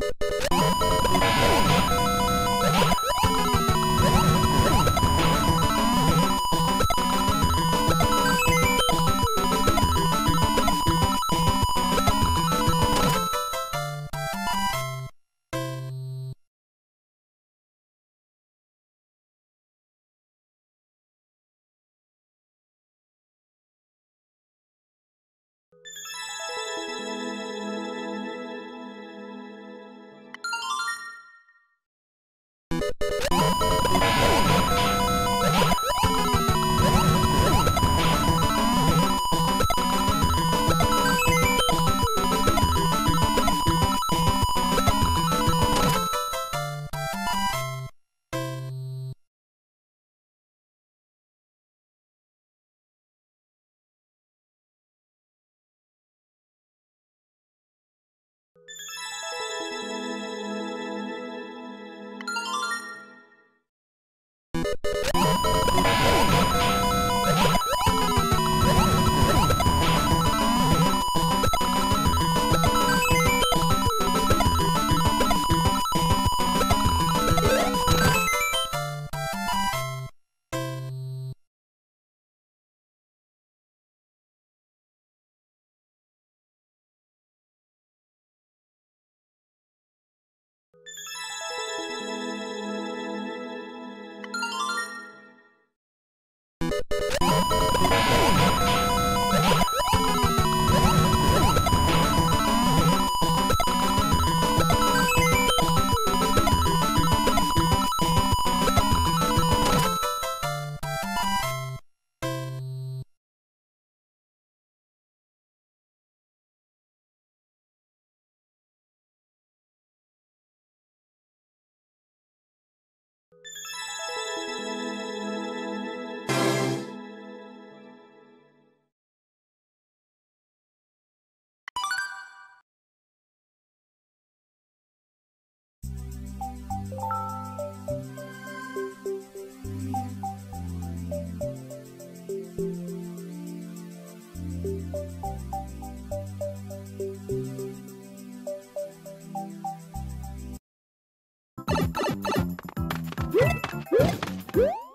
Thank you. Woo! Woo!